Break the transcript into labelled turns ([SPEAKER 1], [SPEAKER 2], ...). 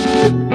[SPEAKER 1] you